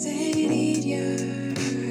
tasted easier.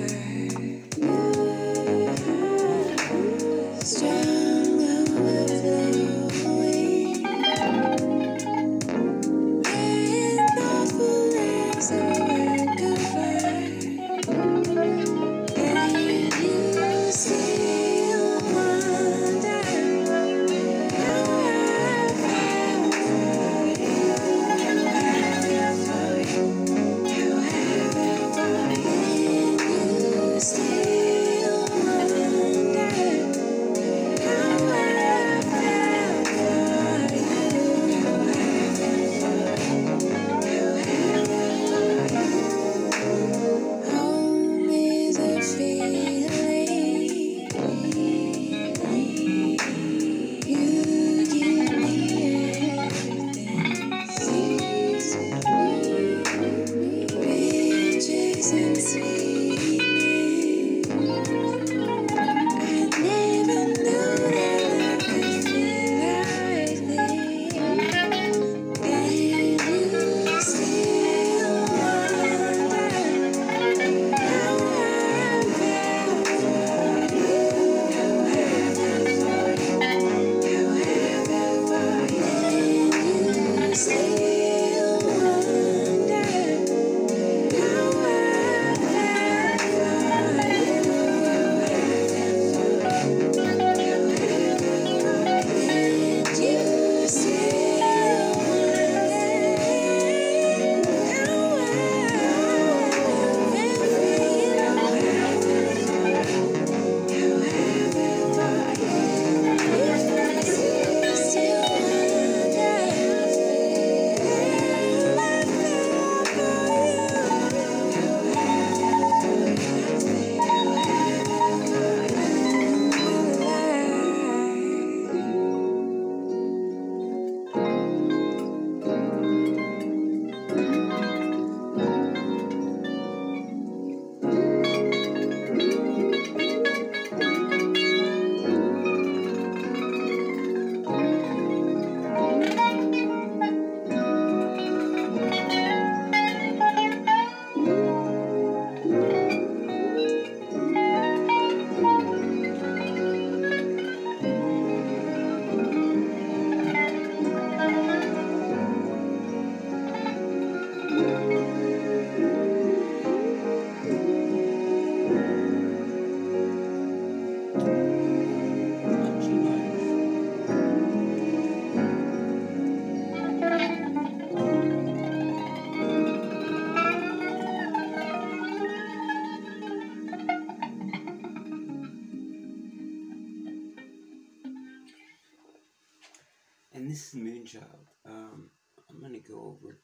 And this is Moonchild. Um, I'm gonna go over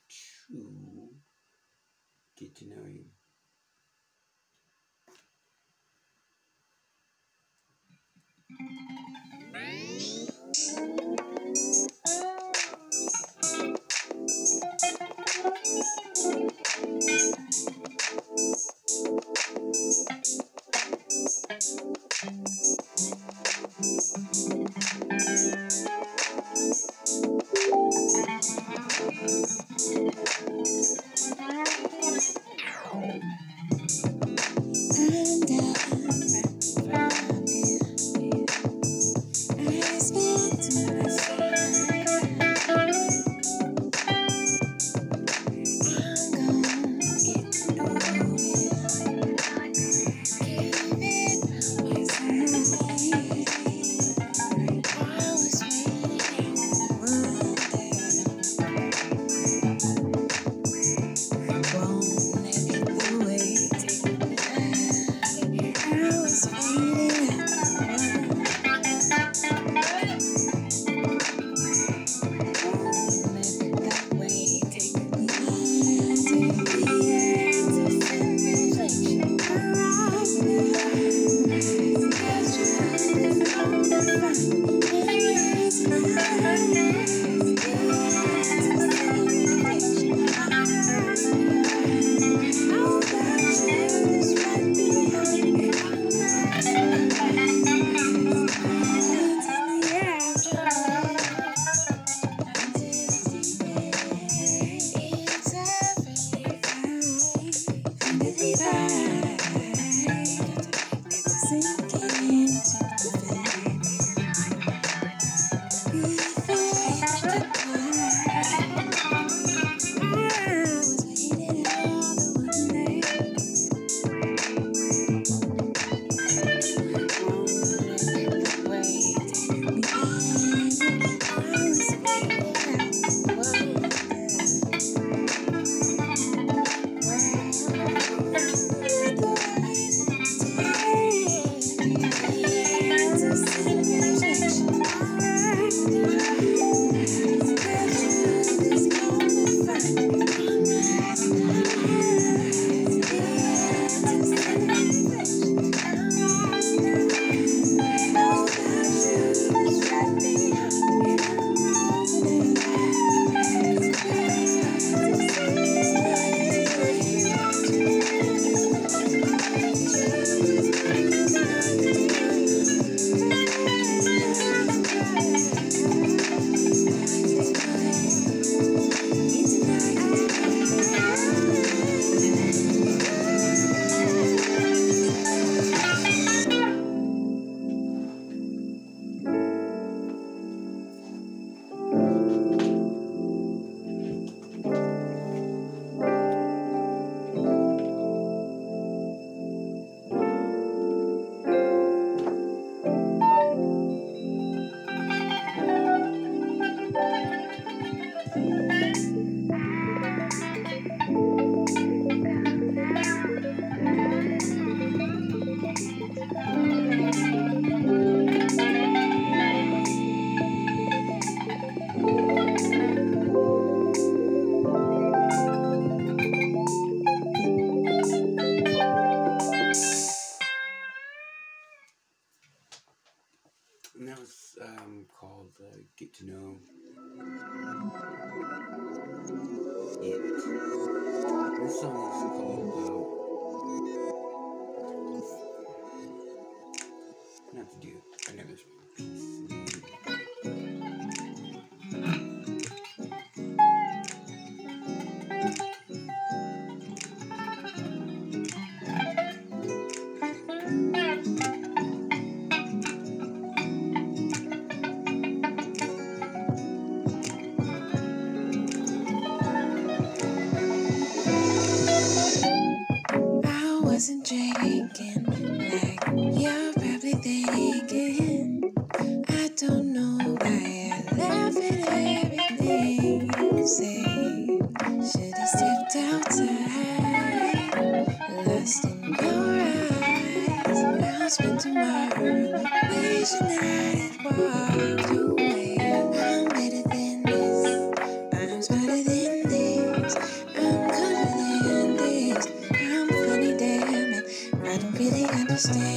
to get to know you. Really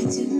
to me?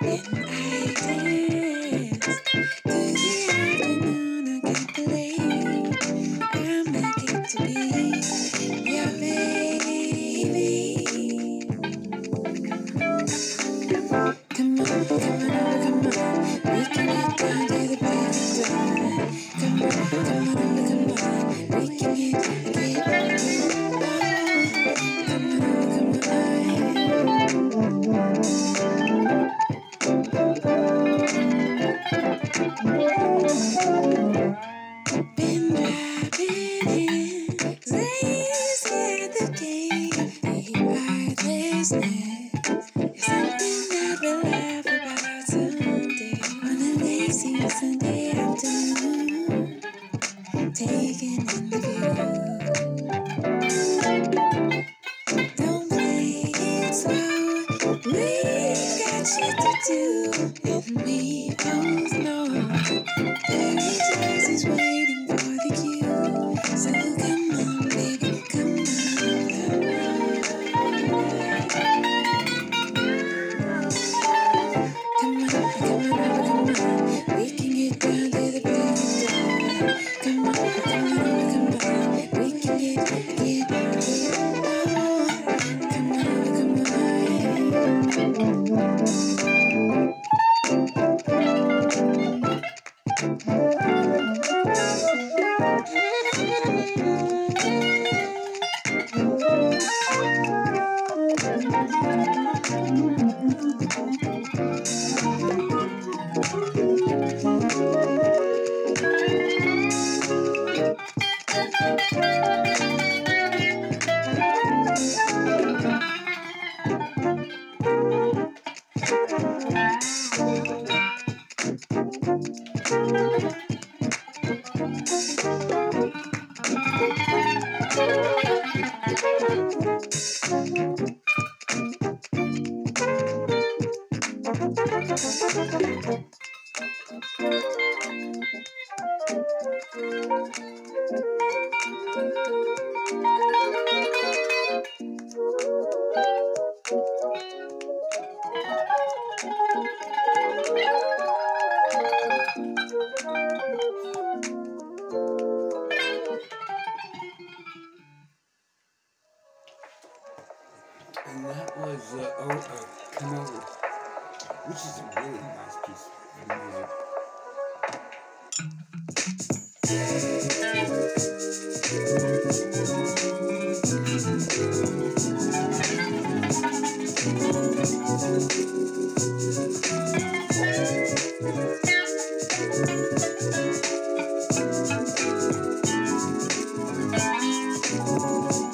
And I dance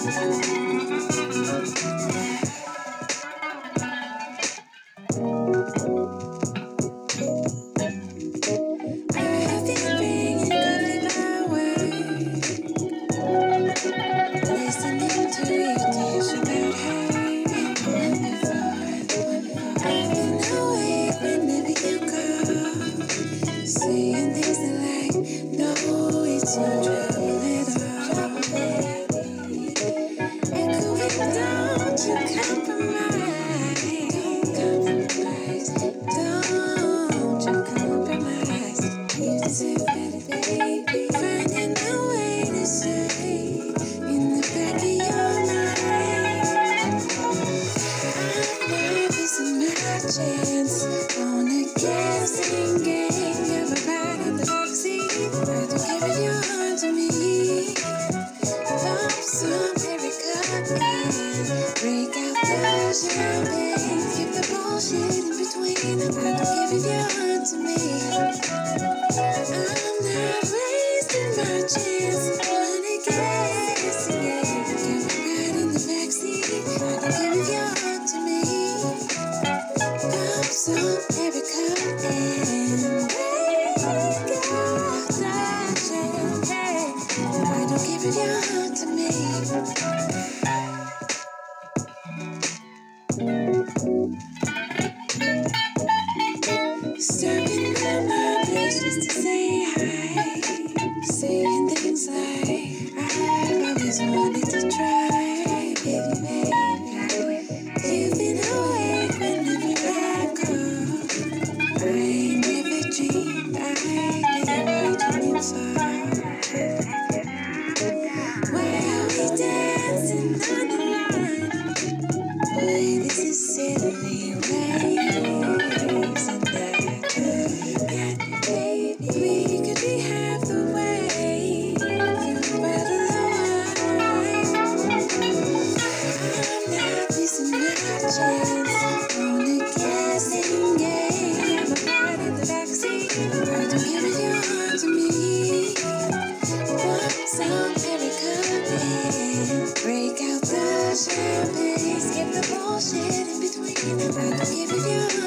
I Share, please, skip the bullshit in between. I don't give you.